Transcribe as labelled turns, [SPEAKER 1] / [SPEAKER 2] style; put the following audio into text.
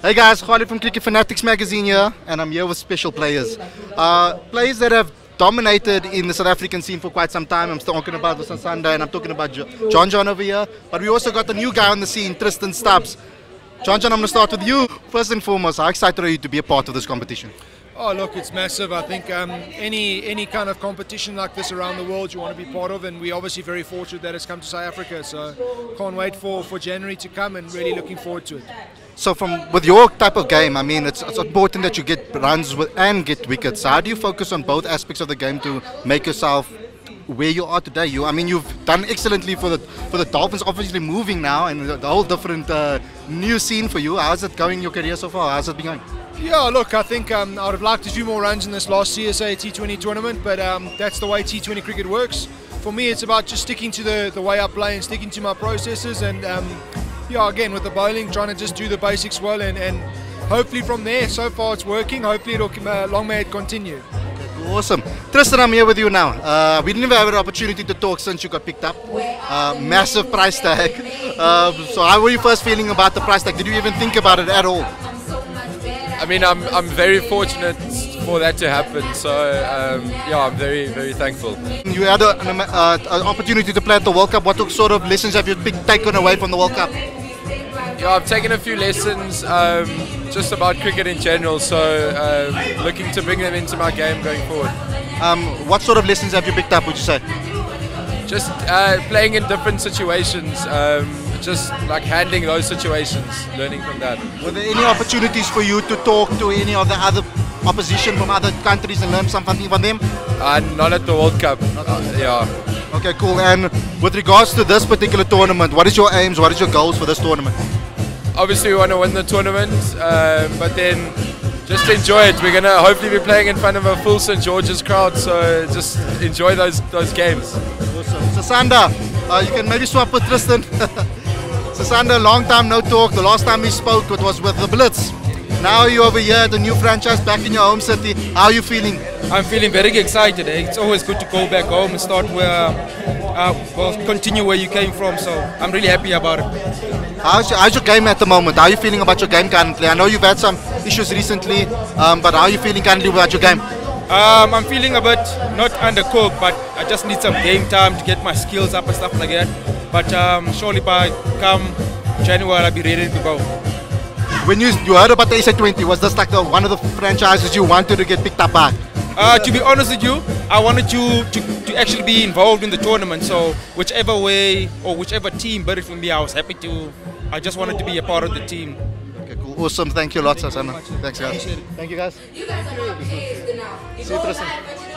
[SPEAKER 1] Hey guys, Khalid from Cricket Fanatics magazine here, and I'm here with special players. Uh, players that have dominated in the South African scene for quite some time. I'm talking about Vasan Sanda and I'm talking about jo- Jon Jon over here. But we also got a new guy on the scene, Tristan Stubbs. Jon Jon, I'm going to start with you. First and foremost, how excited are you to be a part of this competition?
[SPEAKER 2] Oh, look, it's massive. I think um, any any kind of competition like this around the world you want to be part of, and we're obviously very fortunate that it's come to South Africa. So can't wait for, for January to come, and really looking forward to it.
[SPEAKER 1] So, from with your type of game, I mean, it's, it's important that you get runs with, and get wickets. So How do you focus on both aspects of the game to make yourself where you are today? You, I mean, you've done excellently for the for the Dolphins. Obviously, moving now and the, whole different uh, new scene for you. How's it going your career so far? How's it been going?
[SPEAKER 2] Yeah, look, I think um, I would have liked a few more runs in this last CSA T20 tournament, but um, that's the way T20 cricket works. For me, it's about just sticking to the, the way I play and sticking to my processes, and um, yeah, again with the bowling, trying to just do the basics well, and, and hopefully from there, so far it's working. Hopefully, it'll uh, long may it continue.
[SPEAKER 1] Awesome. Tristan, I'm here with you now. Uh, we didn't even have an opportunity to talk since you got picked up. Uh, massive price tag. Uh, so, how were you first feeling about the price tag? Did you even think about it at all?
[SPEAKER 3] I mean, I'm, I'm very fortunate for that to happen. So, um, yeah, I'm very, very thankful.
[SPEAKER 1] You had a, an, uh, an opportunity to play at the World Cup. What sort of lessons have you picked, taken away from the World Cup?
[SPEAKER 3] Yeah, I've taken a few lessons um, just about cricket in general. So, um, looking to bring them into my game going forward.
[SPEAKER 1] Um, what sort of lessons have you picked up, would you say?
[SPEAKER 3] Just uh, playing in different situations. Um, just like handling those situations, learning from that.
[SPEAKER 1] Were there any opportunities for you to talk to any of the other opposition from other countries and learn something from them?
[SPEAKER 3] Uh, not at the World Cup. Uh, yeah.
[SPEAKER 1] Okay, cool. And with regards to this particular tournament, what is your aims? What is your goals for this tournament?
[SPEAKER 3] Obviously, we want to win the tournament, uh, but then just enjoy it. We're gonna hopefully be playing in front of a full St George's crowd, so just enjoy those those games.
[SPEAKER 1] Awesome. So Sanda, uh, you can maybe swap with Tristan. so Sanda, long time no talk. The last time we spoke it was with the Blitz. Now you're over here at the new franchise back in your home city. How are you feeling?
[SPEAKER 4] I'm feeling very excited. Eh? It's always good to go back home and start where, uh, well, continue where you came from. So I'm really happy about it.
[SPEAKER 1] How's your, how's your game at the moment? How are you feeling about your game currently? I know you've had some issues recently, um, but how are you feeling currently about your game?
[SPEAKER 4] Um, I'm feeling a bit not undercooked, but I just need some game time to get my skills up and stuff like that. But um, surely by come January, I'll be ready to go.
[SPEAKER 1] When you, you heard about the SA20, was this like the, one of the franchises you wanted to get picked up by?
[SPEAKER 4] Uh, to be honest with you, I wanted you to, to actually be involved in the tournament. So whichever way or whichever team bid it for me, I was happy to. I just wanted to be a part of the team.
[SPEAKER 1] Okay, cool. Awesome. Thank you a lot, Sisanda. Thanks, guys. Thank you, guys. See you, Tristan.